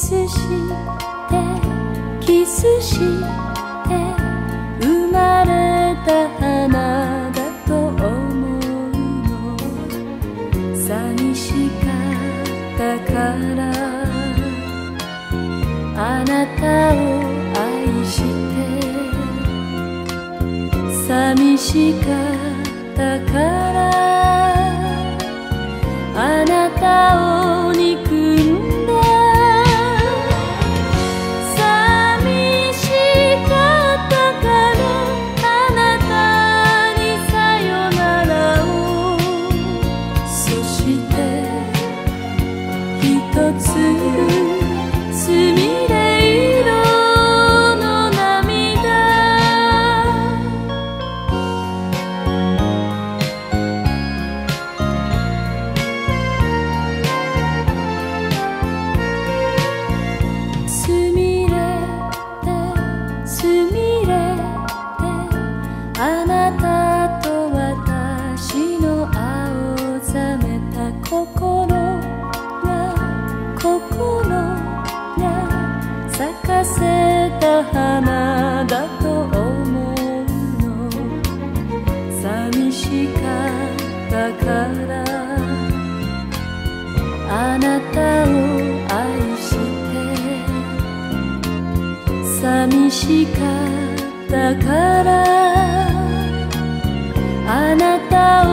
スしてキスして生まれた花だと思うの寂しかったからあなたを愛して寂しかったからあなたをせた花だと思うの寂しかったから。あなたを愛して寂しかったから。あなたを